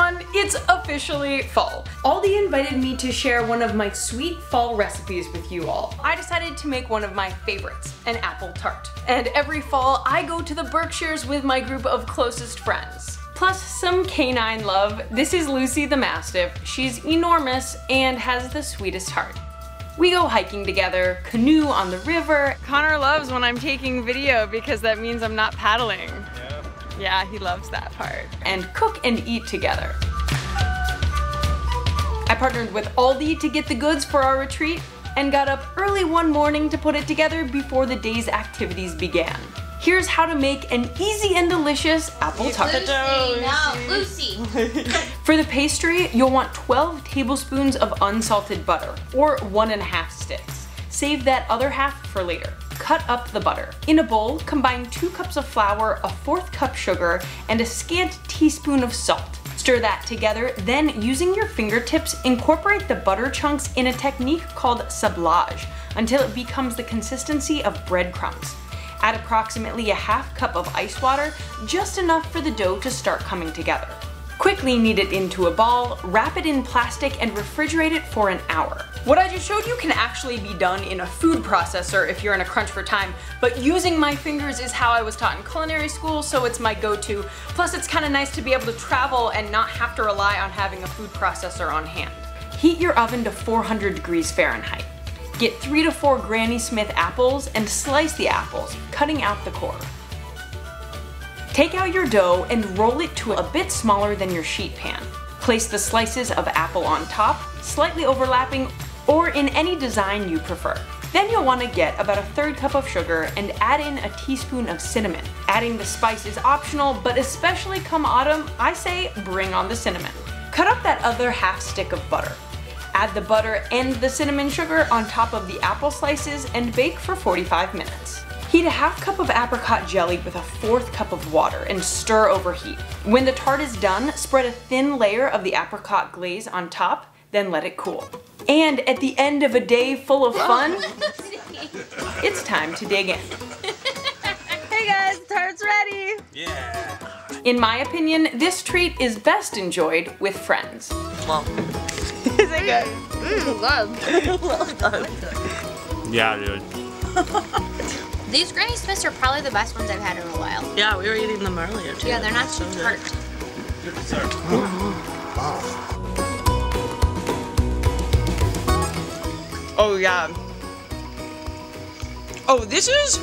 everyone, it's officially fall. Aldi invited me to share one of my sweet fall recipes with you all. I decided to make one of my favorites, an apple tart. And every fall, I go to the Berkshires with my group of closest friends. Plus some canine love. This is Lucy the Mastiff. She's enormous and has the sweetest heart. We go hiking together, canoe on the river. Connor loves when I'm taking video because that means I'm not paddling. Yeah, he loves that part. And cook and eat together. I partnered with Aldi to get the goods for our retreat and got up early one morning to put it together before the day's activities began. Here's how to make an easy and delicious apple tart. Lucy, no, Lucy. For the pastry, you'll want 12 tablespoons of unsalted butter, or one and a half sticks. Save that other half for later. Cut up the butter. In a bowl, combine 2 cups of flour, a fourth cup sugar, and a scant teaspoon of salt. Stir that together, then using your fingertips, incorporate the butter chunks in a technique called sablage until it becomes the consistency of breadcrumbs. Add approximately a half cup of ice water, just enough for the dough to start coming together. Quickly knead it into a ball, wrap it in plastic, and refrigerate it for an hour. What I just showed you can actually be done in a food processor if you're in a crunch for time, but using my fingers is how I was taught in culinary school, so it's my go-to. Plus it's kind of nice to be able to travel and not have to rely on having a food processor on hand. Heat your oven to 400 degrees Fahrenheit. Get three to four Granny Smith apples and slice the apples, cutting out the core. Take out your dough and roll it to a bit smaller than your sheet pan. Place the slices of apple on top, slightly overlapping, or in any design you prefer. Then you'll want to get about a third cup of sugar and add in a teaspoon of cinnamon. Adding the spice is optional, but especially come autumn, I say bring on the cinnamon. Cut up that other half stick of butter. Add the butter and the cinnamon sugar on top of the apple slices and bake for 45 minutes. Heat a half cup of apricot jelly with a fourth cup of water and stir over heat. When the tart is done, spread a thin layer of the apricot glaze on top, then let it cool. And at the end of a day full of fun, it's time to dig in. Hey guys, tart's ready. Yeah. In my opinion, this treat is best enjoyed with friends. Well, Is it good? Mmm, love. well done. Yeah, dude. These Granny Smiths are probably the best ones I've had in a while. Yeah, we were eating them earlier too. Yeah, they're not too So good. tart. Oh yeah. Oh, this is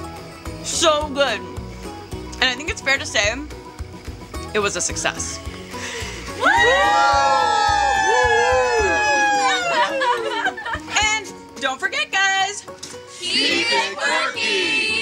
so good. And I think it's fair to say it was a success. and don't forget guys, Keep it quirky!